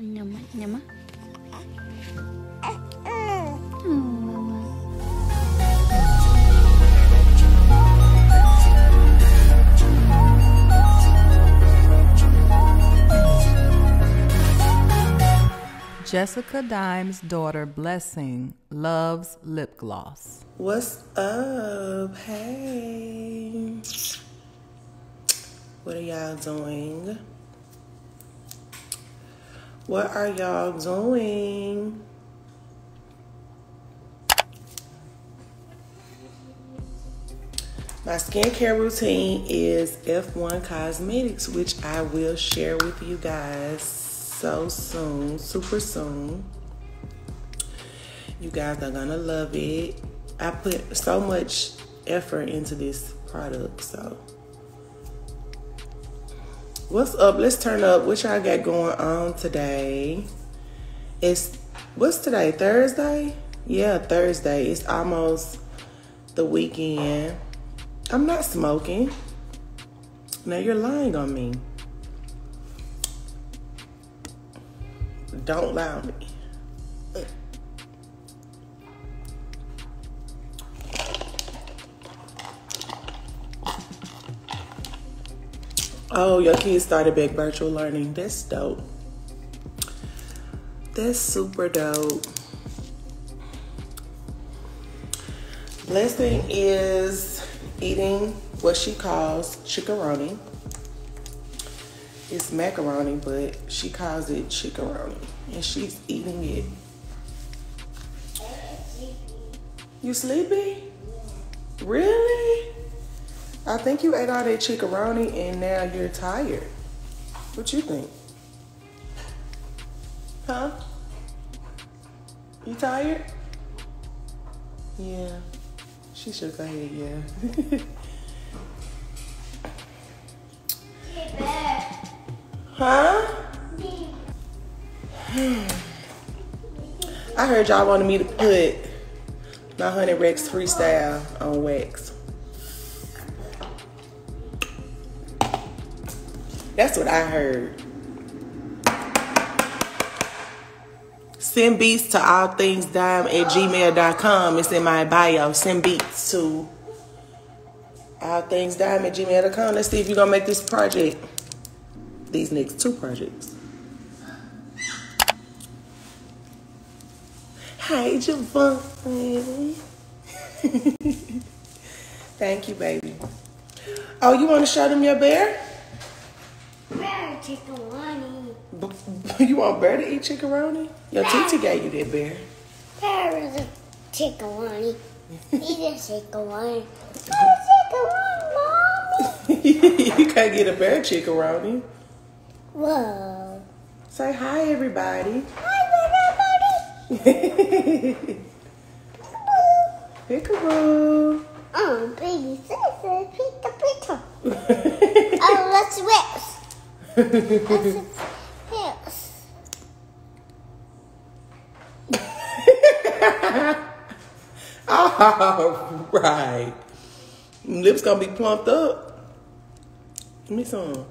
Nyama, nyama. Jessica Dime's daughter, Blessing, loves lip gloss. What's up? Hey. What are y'all doing? What are y'all doing? My skincare routine is F1 Cosmetics, which I will share with you guys so soon, super soon. You guys are gonna love it. I put so much effort into this product, so. What's up? Let's turn up. What y'all got going on today? It's what's today? Thursday? Yeah, Thursday. It's almost the weekend. I'm not smoking. Now you're lying on me. Don't lie on me. Oh, your kids started back virtual learning. That's dope. That's super dope. Blessing is eating what she calls chickaroni. It's macaroni, but she calls it chickaroni. And she's eating it. You sleepy? Really? I think you ate all that chickaroni and now you're tired. What you think? Huh? You tired? Yeah. She shook her head, yeah. huh? I heard y'all wanted me to put my Honey Rex freestyle on wax. That's what I heard. Send beats to all things dime at gmail.com. It's in my bio. Send beats to all things dime at gmail.com. Let's see if you're going to make this project. These next two projects. Hi, Javon. Thank you, baby. Oh, you want to show them your bear? Chickaroni. You want bear to eat chickaroni? Your Titi gave you that bear. Bear is a chickaroni. Eat a chickaroni. Eat a chickaroni, mommy. you can't get a bear chickaroni. Whoa. Say hi, everybody. Hi, everybody. Peekaboo. Oh, baby sister, pizza, pizza. Oh, let's whips. All right. Lips gonna be plumped up. Give me some.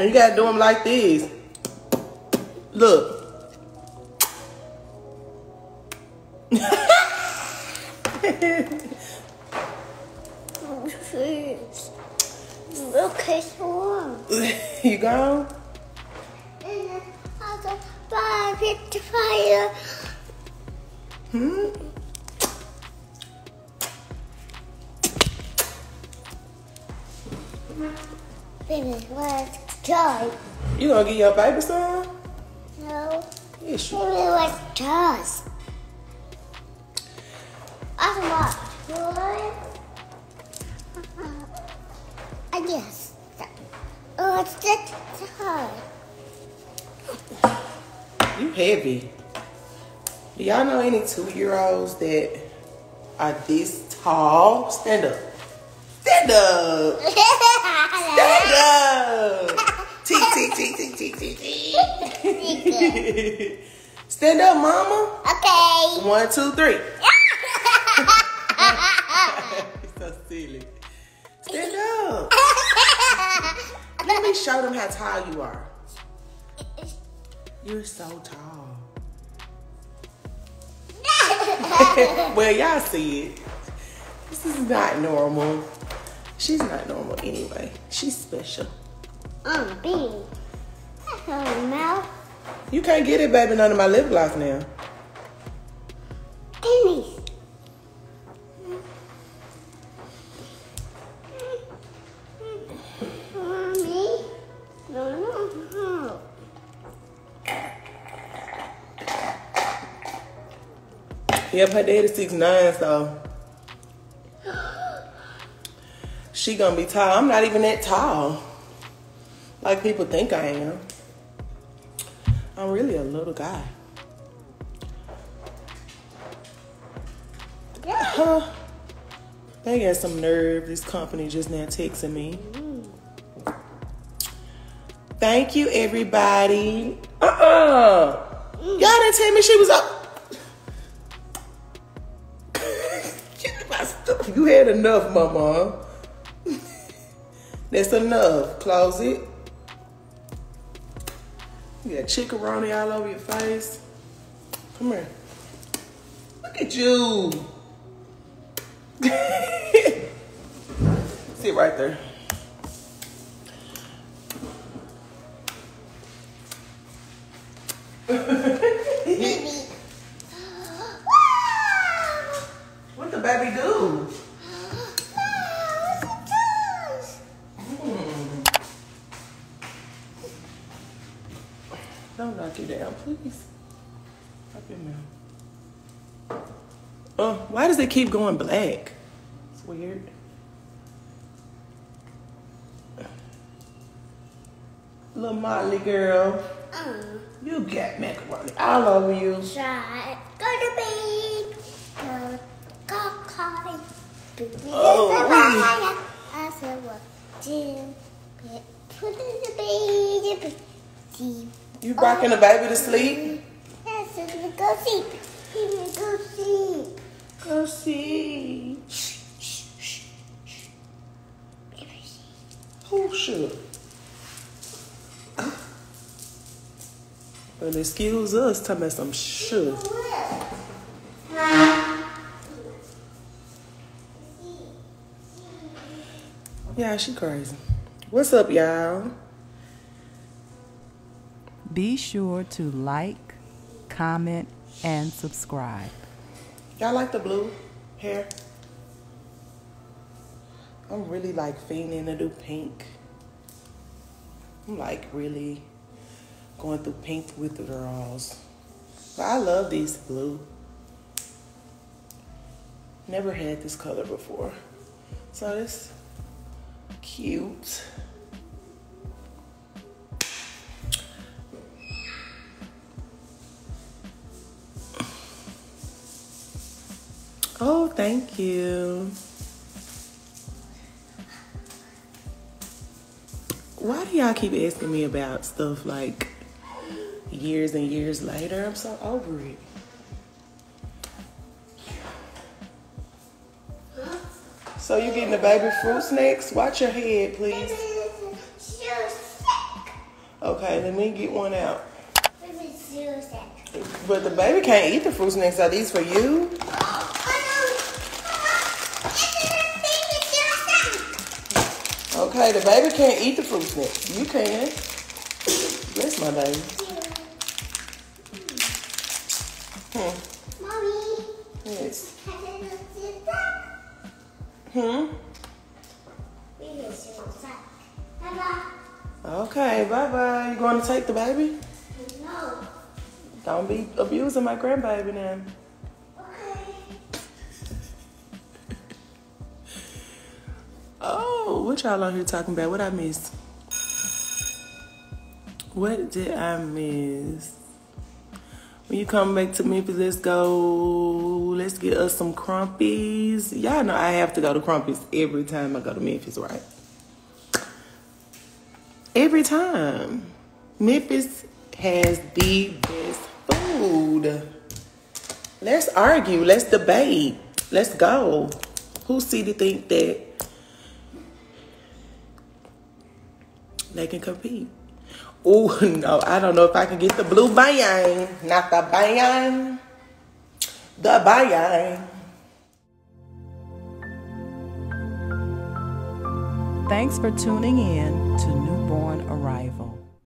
And you gotta do them like this. Look. Okay, so you gone? Five, hit the fire. Hmm? Baby, let's try. You gonna get your baby some? No. Yes, you. Baby, let's toss. I want one. I guess. Oh, it's just hard. You heavy. Do y'all know any two year olds that are this tall? Stand up. Stand up. Stand up. T T T T T T T. Stand up, mama. okay. One, two, three. Show them how tall you are. You're so tall. well, y'all see it. This is not normal. She's not normal anyway. She's special. I'm big. That's her mouth. You can't get it, baby, none of my lip gloss now. Yep, her daddy's six nine, so she gonna be tall. I'm not even that tall, like people think I am. I'm really a little guy. Yeah. Huh? They got some nerve. This company just now texting me. Thank you, everybody. Uh-uh. Y'all didn't tell me she was up. Stuff. You had enough, mama. That's enough. Close it. You got chickaroni all over your face. Come here. Look at you. Sit right there. Baby. What the baby do? Don't knock it down, please. Up your mouth. Oh, why does it keep going black? It's weird. Little Molly girl, Um, you got macaroni all over you. try. Go to bed. Go, go, go. Oh. I said, what? Do it. Put in the baby. You rocking the baby to sleep? Yes, go sleep. Go sleep. Go see. Oh, shit. Well, excuse us, talking about some shit. Yeah, she crazy. What's up, y'all? Be sure to like, comment, and subscribe. Y'all like the blue hair? I'm really like fiending to do pink. I'm like really going through pink withdrawals. But I love these blue. Never had this color before. So it's cute. Oh, thank you. Why do y'all keep asking me about stuff like years and years later? I'm so over it. So you getting the baby fruit snacks? Watch your head, please. Okay, let me get one out. Baby, so sick. But the baby can't eat the fruit snacks. Are these for you? Okay, the baby can't eat the fruit snacks. You can. Bless my baby. Hmm. Mommy, Yes. can I go sit down? Hmm. Baby, so sick. Baba, Okay, bye bye. You going to take the baby? no. Don't be abusing my grandbaby now. Oh, what y'all on here talking about? What I missed? What did I miss? When you come back to Memphis, let's go. Let's get us some Crumpy's. Y'all know I have to go to Crumpy's every time I go to Memphis, right? Every time. Memphis has the best food. Let's argue. Let's debate. Let's go. Who city think that they can compete? Oh no, I don't know if I can get the blue bang. Not the bang. The bang. Thanks for tuning in.